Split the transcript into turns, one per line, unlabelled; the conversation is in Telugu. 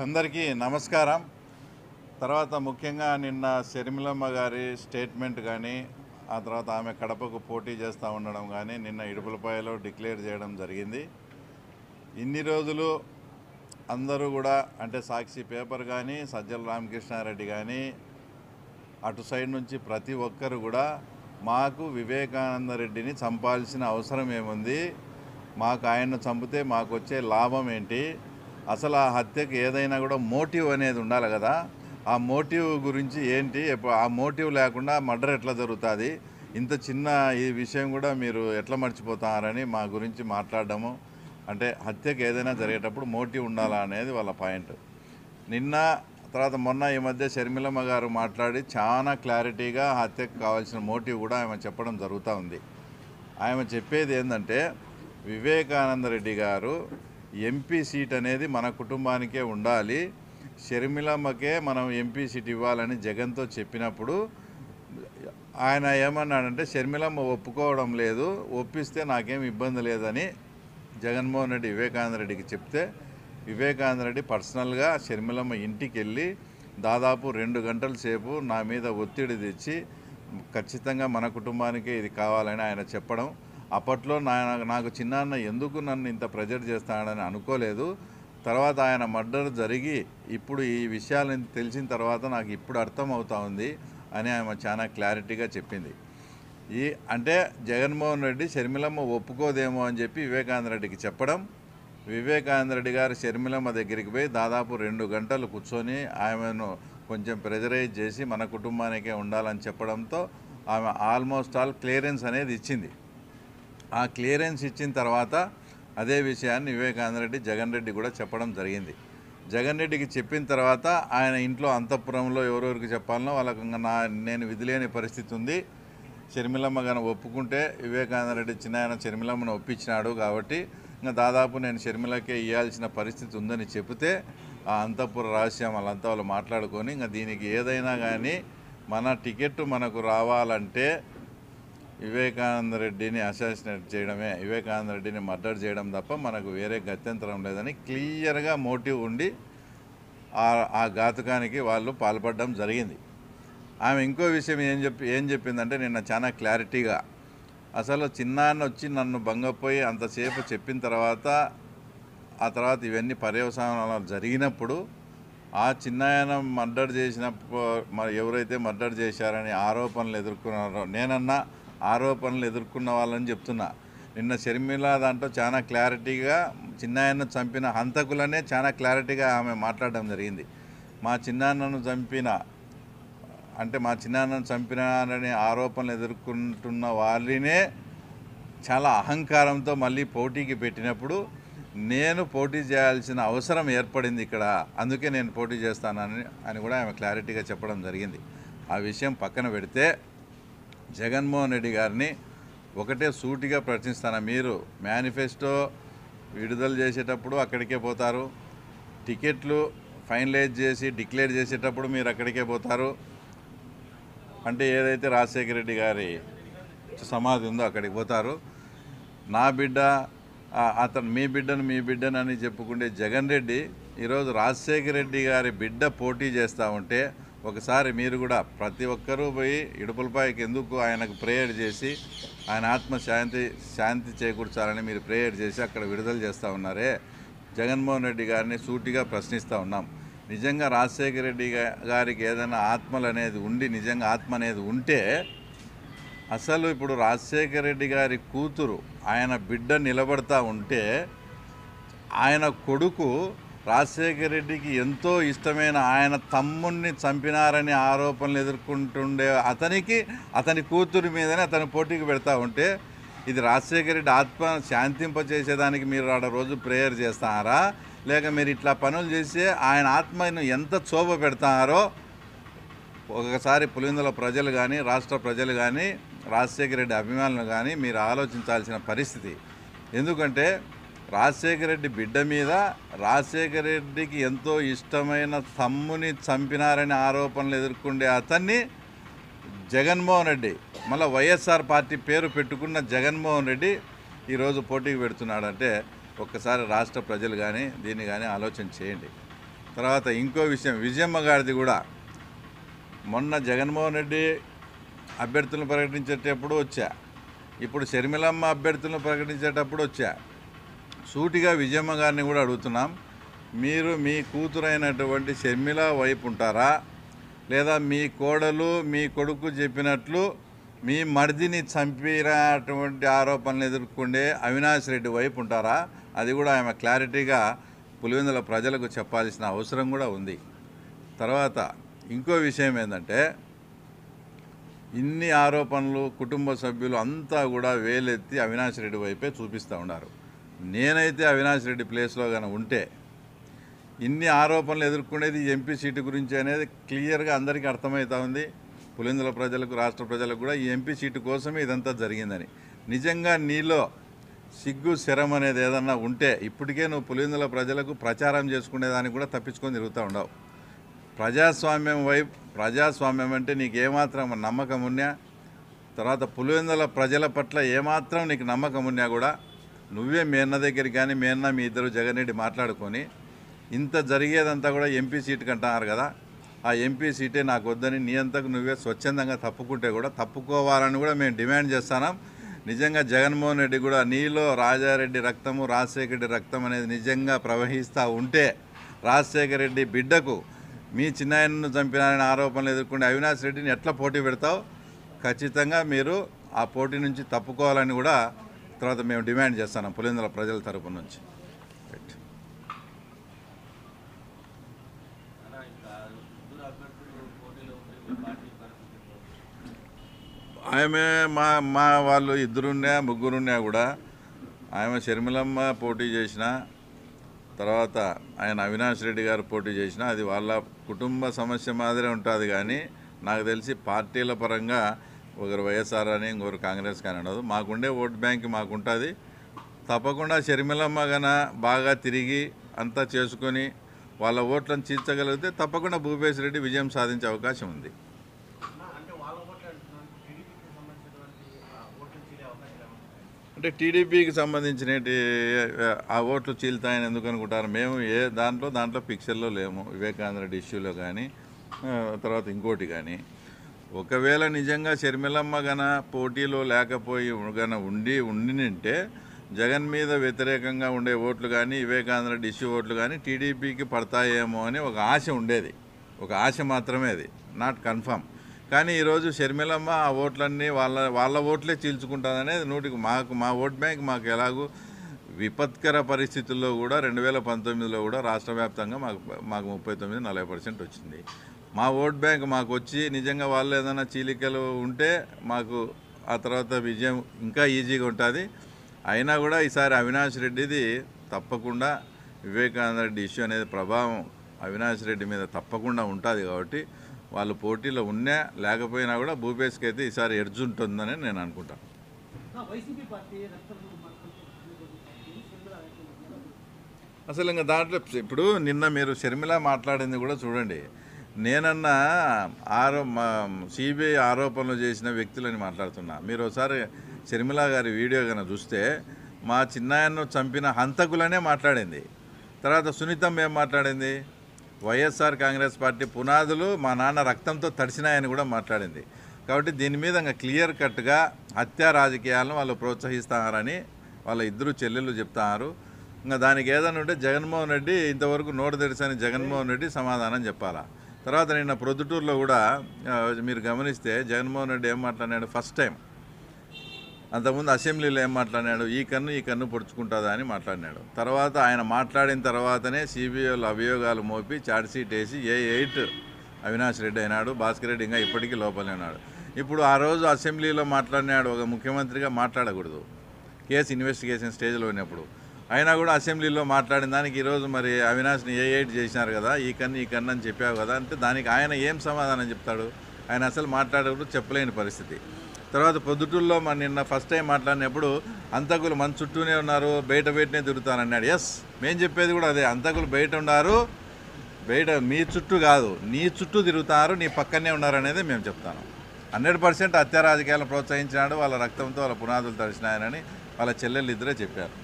అందరికీ నమస్కారం. తర్వాత ముఖ్యంగా నిన్న షర్మిలమ్మ గారి స్టేట్మెంట్ కానీ ఆ తర్వాత ఆమె కడపకు పోటీ చేస్తూ ఉండడం కానీ నిన్న ఇడుపులపాయలో డిక్లేర్ చేయడం జరిగింది. ఇన్ని రోజులు అందరూ కూడా అంటే సాక్షి పేపర్ కానీ సజ్జల రామకృష్ణారెడ్డి కానీ అటు సైడ్ నుంచి ప్రతి ఒక్కరు కూడా మాకు వివేకానంద రెడ్డిని చంపాల్సిన అవసరం ఏముంది? మాకు ఆయన్ను చంపితే మాకు వచ్చే లాభం ఏంటి? అసలు ఆ హత్యకు ఏదైనా కూడా మోటివ్ అనేది ఉండాలి కదా. ఆ మోటివ్ గురించి ఏంటి? ఆ మోటివ్ లేకుండా మర్డర్ ఎట్లా జరుగుతుంది? ఇంత చిన్న ఈ విషయం కూడా మీరు ఎట్లా మర్చిపోతారని మా గురించి మాట్లాడడము. అంటే హత్యకు ఏదైనా జరిగేటప్పుడు మోటివ్ ఉండాలా అనేది వాళ్ళ పాయింట్. నిన్న తర్వాత మొన్న ఈ మధ్య షర్మిలమ్మ గారు మాట్లాడి చాలా క్లారిటీగా హత్యకు కావాల్సిన మోటివ్ కూడా ఆమె చెప్పడం జరుగుతూ ఉంది. ఆమె చెప్పేది ఏంటంటే వివేకానంద రెడ్డి గారు ఎంపీ సీట్ అనేది మన కుటుంబానికే ఉండాలి. షర్మిలమ్మకే మనం ఎంపీ సీట్ ఇవ్వాలని జగన్తో చెప్పినప్పుడు ఆయన ఏమన్నాడంటే షర్మిలమ్మ ఒప్పుకోవడం లేదు ఒప్పిస్తే నాకేం ఇబ్బంది లేదని జగన్మోహన్ రెడ్డి వివేకానంద రెడ్డికి చెప్తే వివేకానంద రెడ్డి పర్సనల్గా షర్మిలమ్మ ఇంటికి వెళ్ళి దాదాపు రెండు గంటల సేపు నా మీద ఒత్తిడి తెచ్చి ఖచ్చితంగా మన కుటుంబానికే ఇది కావాలని ఆయన చెప్పడం అప్పట్లో నా నాకు చిన్నాన్న ఎందుకు నన్ను ఇంత ప్రెజర్ చేస్తాడని అనుకోలేదు. తర్వాత ఆయన మర్డర్ జరిగి ఇప్పుడు ఈ విషయాలు తెలిసిన తర్వాత నాకు ఇప్పుడు అర్థం అవుతా ఉంది అని ఆమె చాలా క్లారిటీగా చెప్పింది. ఈ అంటే జగన్మోహన్ రెడ్డి షర్మిలమ్మ ఒప్పుకోదేమో అని చెప్పి వివేకానంద రెడ్డికి చెప్పడం వివేకానంద రెడ్డి గారు షర్మిలమ్మ దగ్గరికి పోయి దాదాపు రెండు గంటలు కూర్చొని ఆమెను కొంచెం ప్రెజరైజ్ చేసి మన కుటుంబానికే ఉండాలని చెప్పడంతో ఆమె ఆల్మోస్ట్ ఆల్ క్లియరెన్స్ అనేది ఇచ్చింది. ఆ క్లియరెన్స్ ఇచ్చిన తర్వాత అదే విషయాన్ని వివేకానంద రెడ్డి జగన్ రెడ్డి కూడా చెప్పడం జరిగింది. జగన్ రెడ్డికి చెప్పిన తర్వాత ఆయన ఇంట్లో అంతఃపురంలో ఎవరెవరికి చెప్పాలనో వాళ్ళకు ఇంకా నా నేను విధిలేని పరిస్థితి ఉంది. షర్మిలమ్మ గాను ఒప్పుకుంటే వివేకానంద రెడ్డి చిన్న ఆయన షర్మిలమ్మను ఒప్పించినాడు కాబట్టి ఇంకా దాదాపు నేను షర్మిలకే ఇవ్వాల్సిన పరిస్థితి ఉందని చెబితే ఆ అంతఃపుర రహస్యం వాళ్ళంతా వాళ్ళు మాట్లాడుకొని ఇంకా దీనికి ఏదైనా కానీ మన టికెట్ మనకు రావాలంటే వివేకానంద రెడ్డిని అసాసినేట్ చేయడమే వివేకానంద రెడ్డిని మర్డర్ చేయడం తప్ప మనకు వేరే గత్యంతరం లేదని క్లియర్గా మోటివ్ ఉండి ఆ- ఆ ఘాతుకానికి వాళ్ళు పాల్పడడం జరిగింది. ఆమె ఇంకో విషయం ఏం చెప్పి ఏం చెప్పిందంటే నిన్న చాలా క్లారిటీగా అసలు చిన్నాన్న వచ్చి నన్ను భంగపోయి అంతసేపు చెప్పిన తర్వాత ఆ తర్వాత ఇవన్నీ పర్యవసానాలు జరిగినప్పుడు ఆ చిన్నాయన మర్డర్ చేసినప్పుడు ఎవరైతే మర్డర్ చేశారని ఆరోపణలు ఎదుర్కొన్నారో నేనన్నా ఆరోపణలు ఎదుర్కొన్న వాళ్ళని చెప్తున్నా. నిన్న షర్మిల దాంట్లో చాలా క్లారిటీగా చిన్నాయన్న చంపిన హంతకులనే చాలా క్లారిటీగా ఆమె మాట్లాడడం జరిగింది. మా చిన్నాన్నను చంపిన అంటే మా చిన్నాన్నను చంపినారని ఆరోపణలు ఎదుర్కొంటున్న వాళ్ళనే చాలా అహంకారంతో మళ్ళీ పోటీకి పెట్టినప్పుడు నేను పోటీ చేయాల్సిన అవసరం ఏర్పడింది ఇక్కడ అందుకే నేను పోటీ చేస్తానని అని కూడా ఆమె క్లారిటీగా చెప్పడం జరిగింది. ఆ విషయం పక్కన పెడితే జగన్మోహన్ రెడ్డి గారిని ఒకటే సూటిగా ప్రశ్నిస్తాను. మీరు మేనిఫెస్టో విడుదల చేసేటప్పుడు అక్కడికే పోతారు. టికెట్లు ఫైనలైజ్ చేసి డిక్లేర్ చేసేటప్పుడు మీరు అక్కడికే పోతారు. అంటే ఏదైతే రాజశేఖర రెడ్డి గారి సమాధి ఉందో అక్కడికి పోతారు. నా బిడ్డ అతను మీ బిడ్డను మీ బిడ్డనని చెప్పుకుంటే జగన్ రెడ్డి ఈరోజు రాజశేఖర రెడ్డి గారి బిడ్డ పోటీ చేస్తూ ఉంటే ఒకసారి మీరు కూడా ప్రతి ఒక్కరూ పోయి ఇడుపులపాయకి ఎందుకు ఆయనకు ప్రేయర్ చేసి ఆయన ఆత్మ శాంతి శాంతి చేకూర్చాలని మీరు ప్రేయర్ చేసి అక్కడ విడుదల చేస్తూ ఉన్నారే? జగన్మోహన్ రెడ్డి గారిని సూటిగా ప్రశ్నిస్తూ ఉన్నాం. నిజంగా రాజశేఖర రెడ్డి గారికి ఏదైనా ఆత్మలు అనేది ఉండి నిజంగా ఆత్మ అనేది ఉంటే అసలు ఇప్పుడు రాజశేఖర రెడ్డి గారి కూతురు ఆయన బిడ్డ నిలబడతా ఉంటే ఆయన కొడుకు రాజశేఖర రెడ్డికి ఎంతో ఇష్టమైన ఆయన తమ్ముణ్ణి చంపినారని ఆరోపణలు ఎదుర్కొంటుండే అతనికి అతని కూతురు మీదనే అతను పోటీకి పెడతా ఉంటే ఇది రాజశేఖర రెడ్డి ఆత్మ శాంతింపచేసేదానికి మీరు ఆడ రోజు ప్రేయర్ చేస్తారా? లేక మీరు ఇట్లా పనులు చేసి ఆయన ఆత్మను ఎంత శోభ పెడతారో ఒకసారి పులిందుల ప్రజలు కానీ రాష్ట్ర ప్రజలు కానీ రాజశేఖర రెడ్డి అభిమానులు కానీ మీరు ఆలోచించాల్సిన పరిస్థితి. ఎందుకంటే రాజశేఖర రెడ్డి బిడ్డ మీద రాజశేఖర రెడ్డికి ఎంతో ఇష్టమైన తమ్ముని చంపినారని ఆరోపణలు ఎదుర్కొండే అతన్ని జగన్మోహన్ రెడ్డి మళ్ళీ వైఎస్ఆర్ పార్టీ పేరు పెట్టుకున్న జగన్మోహన్ రెడ్డి ఈరోజు పోటీకి పెడుతున్నాడంటే ఒక్కసారి రాష్ట్ర ప్రజలు కానీ దీన్ని కానీ ఆలోచన చేయండి. తర్వాత ఇంకో విషయం విజయమ్మ గారిది కూడా మొన్న జగన్మోహన్ రెడ్డి అభ్యర్థులను ప్రకటించేటప్పుడు వచ్చా. ఇప్పుడు షర్మిలమ్మ అభ్యర్థులను ప్రకటించేటప్పుడు వచ్చా. సూటిగా విజయమ్మ గారిని కూడా అడుగుతున్నాం. మీరు మీ కూతురైనటువంటి షర్మిల వైపు ఉంటారా? లేదా మీ కోడలు మీ కొడుకు చెప్పినట్లు మీ మర్దిని చంపినటువంటి ఆరోపణలు ఎదుర్కొండే అవినాష్ రెడ్డి వైపు ఉంటారా? అది కూడా ఆమె క్లారిటీగా పులివెందుల ప్రజలకు చెప్పాల్సిన అవసరం కూడా ఉంది. తర్వాత ఇంకో విషయం ఏంటంటే ఇన్ని ఆరోపణలు కుటుంబ సభ్యులు అంతా కూడా వేలెత్తి అవినాష్ రెడ్డి వైపే చూపిస్తూ ఉన్నారు. నేనైతే అవినాష్ రెడ్డి ప్లేస్లో కానీ ఉంటే ఇన్ని ఆరోపణలు ఎదుర్కొనేది ఎంపీ సీటు గురించి అనేది క్లియర్గా అందరికీ అర్థమవుతా ఉంది. పులిందుల ప్రజలకు రాష్ట్ర ప్రజలకు కూడా ఈ ఎంపీ సీటు కోసమే ఇదంతా జరిగిందని. నిజంగా నీలో సిగ్గు శరం అనేది ఏదన్నా ఉంటే ఇప్పటికే నువ్వు పులిందుల ప్రజలకు ప్రచారం చేసుకునేదానికి కూడా తప్పించుకొని తిరుగుతూ ఉండవు. ప్రజాస్వామ్యం వైపు ప్రజాస్వామ్యం అంటే నీకు ఏమాత్రం నమ్మకం ఉన్నా తర్వాత పులివెందుల ప్రజల పట్ల ఏమాత్రం నీకు నమ్మకం ఉన్నా కూడా నువ్వే మీ అన్న దగ్గరికి కానీ మీ మీ ఇద్దరు జగన్ రెడ్డి మాట్లాడుకొని ఇంత జరిగేదంతా కూడా ఎంపీ సీట్ అంటున్నారు కదా ఆ ఎంపీ సీటే నాకు వద్దని నీ అంతకు నువ్వే స్వచ్ఛందంగా తప్పుకుంటే కూడా తప్పుకోవాలని కూడా మేము డిమాండ్ చేస్తున్నాం. నిజంగా జగన్మోహన్ రెడ్డి కూడా నీలో రాజారెడ్డి రక్తము రాజశేఖర రెడ్డి రక్తం అనేది నిజంగా ప్రవహిస్తూ ఉంటే రాజశేఖర రెడ్డి బిడ్డకు మీ చిన్నాయనను చంపినారని ఆరోపణలు ఎదుర్కొంటే అవినాష్ రెడ్డిని ఎట్లా పోటీ పెడతావు? ఖచ్చితంగా మీరు ఆ పోటీ నుంచి తప్పుకోవాలని కూడా తర్వాత మేము డిమాండ్ చేస్తున్నాం పులిందల ప్రజల తరపు నుంచి రైట్. ఆమె మా మా వాళ్ళు ఇద్దరున్నా ముగ్గురున్నా కూడా ఆమె షర్మిలమ్మ పోటీ చేసిన తర్వాత ఆయన అవినాష్ రెడ్డి గారు పోటీ చేసిన అది వాళ్ళ కుటుంబ సమస్య మాదిరే ఉంటుంది కానీ నాకు తెలిసి పార్టీల పరంగా ఒకరు వైఎస్ఆర్ అని ఇంకొకరు కాంగ్రెస్ కానీ ఉండదు మాకుండే ఓట్ బ్యాంక్ మాకుంటుంది. తప్పకుండా షర్మిలమ్మ గన బాగా తిరిగి అంతా చేసుకొని వాళ్ళ ఓట్లను చీల్చగలిగితే తప్పకుండా భూపేశ్ రెడ్డి విజయం సాధించే అవకాశం ఉంది.
అంటే టీడీపీకి సంబంధించినటువంటి ఆ, ఓట్లు
చీల్తాయని ఎందుకు అనుకుంటారు? మేము ఏ దాంట్లో దాంట్లో పిక్చర్లో లేము. వివేకానంద రెడ్డి ఇష్యూలో కానీ తర్వాత ఇంకోటి కానీ. ఒకవేళ నిజంగా షర్మిలమ్మ గన పోటీలో లేకపోయి గన ఉండి ఉండినంటే జగన్ మీద వ్యతిరేకంగా ఉండే ఓట్లు కానీ వివేకానంద రెడ్డి ఇష్యూ ఓట్లు కానీ టీడీపీకి పడతాయేమో అని ఒక ఆశ ఉండేది. ఒక ఆశ మాత్రమే అది. Not confirm. కానీ ఈరోజు షర్మిలమ్మ ఆ ఓట్లన్నీ వాళ్ళ వాళ్ళ ఓట్లే చీల్చుకుంటుందనేది నూటికి మాకు మా ఓట్ బ్యాంక్ మాకు ఎలాగూ విపత్కర పరిస్థితుల్లో కూడా రెండు వేల పంతొమ్మిదిలో కూడా రాష్ట్ర వ్యాప్తంగా మాకు మాకు ముప్పై తొమ్మిది నలభై పర్సెంట్ వచ్చింది. మా ఓట్ బ్యాంక్ మాకు వచ్చి నిజంగా వాళ్ళు ఏదైనా చీలికలు ఉంటే మాకు ఆ తర్వాత విజయం ఇంకా ఈజీగా ఉంటుంది. అయినా కూడా ఈసారి అవినాష్ రెడ్డిది తప్పకుండా వివేకానంద రెడ్డి ఇష్యూ అనేది ప్రభావం అవినాష్ రెడ్డి మీద తప్పకుండా ఉంటుంది కాబట్టి వాళ్ళు పోటీలో ఉన్నా లేకపోయినా కూడా భూపేష్కి అయితే ఈసారి ఎడ్జ్ ఉంటుందని నేను అనుకుంటాను. అసలు ఇంకా దాంట్లో ఇప్పుడు నిన్న మీరు షర్మిల మాట్లాడింది కూడా చూడండి. నేనన్నా ఆరో సిబిఐ ఆరోపణలు చేసిన వ్యక్తులని మాట్లాడుతున్నా. మీరు ఒకసారి షర్మిల గారి వీడియో కనుక చూస్తే మా చిన్నాయన్ను చంపిన హంతకులనే మాట్లాడింది. తర్వాత సునీతం ఏం మాట్లాడింది? వైఎస్ఆర్ కాంగ్రెస్ పార్టీ పునాదులు మా నాన్న రక్తంతో తడిసినాయని కూడా మాట్లాడింది. కాబట్టి దీని మీద ఇంకా క్లియర్ కట్గా హత్యా రాజకీయాలను వాళ్ళు ప్రోత్సహిస్తారని వాళ్ళ ఇద్దరు చెల్లెళ్ళు చెప్తారు. ఇంకా దానికి ఏదైనా ఉంటే జగన్మోహన్ రెడ్డి ఇంతవరకు నోటు తెరిచని జగన్మోహన్ రెడ్డి సమాధానం చెప్పాలా? తర్వాత నిన్న ప్రొద్దుటూరులో కూడా మీరు గమనిస్తే జగన్మోహన్ రెడ్డి ఏం మాట్లాడినాడు? ఫస్ట్ టైం అంతకుముందు అసెంబ్లీలో ఏం మాట్లాడినాడు? ఈ కన్ను ఈ కన్ను పొడుచుకుంటుందా అని మాట్లాడినాడు. తర్వాత ఆయన మాట్లాడిన తర్వాతనే సిబిఐలు అభియోగాలు మోపి చార్జ్షీట్ వేసి ఏ ఎయిట్ అవినాష్ రెడ్డి అయినాడు భాస్కర్ రెడ్డి ఇంకా ఇప్పటికీ లోపలే ఉన్నాడు. ఇప్పుడు ఆ రోజు అసెంబ్లీలో మాట్లాడినాడు ఒక ముఖ్యమంత్రిగా మాట్లాడకూడదు. కేసు ఇన్వెస్టిగేషన్ స్టేజ్లో ఉన్నప్పుడు. అయినా కూడా అసెంబ్లీలో మాట్లాడిన దానికి ఈరోజు మరి అవినాష్ని ఏ ఎయిట్ చేసినారు కదా ఈ కన్ను ఈ కన్ను అని చెప్పావు కదా అంటే దానికి ఆయన ఏం సమాధానం చెప్తాడు? ఆయన అసలు మాట్లాడకూడదు చెప్పలేని పరిస్థితి. తర్వాత పొద్దుటూరులో మన నిన్న ఫస్ట్ టైం మాట్లాడినప్పుడు అంతకులు మన చుట్టూనే ఉన్నారు బయట బయటనే తిరుగుతానన్నాడు ఎస్ మేము చెప్పేది కూడా అదే అంతకులు బయట ఉన్నారు బయట మీ చుట్టూ కాదు నీ చుట్టూ తిరుగుతారు నీ పక్కనే ఉన్నారు అనేది మేము చెప్తాను. హండ్రెడ్ పర్సెంట్ హత్య రాజకీయాలను ప్రోత్సహించినాడు వాళ్ళ రక్తంతో వాళ్ళ పునాదులు తడిచినాయనని వాళ్ళ చెల్లెళ్ళు ఇద్దరే చెప్పారు.